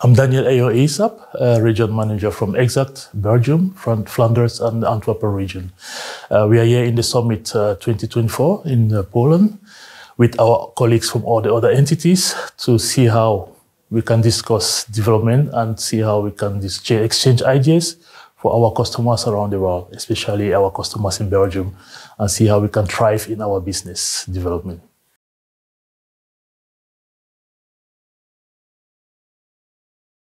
I'm Daniel Eyong Eyisap, region manager from Exact, Belgium, from Flanders and Antwerp region. Uh, we are here in the summit uh, 2024 in uh, Poland with our colleagues from all the other entities to see how we can discuss development and see how we can exchange ideas for our customers around the world, especially our customers in Belgium, and see how we can thrive in our business development.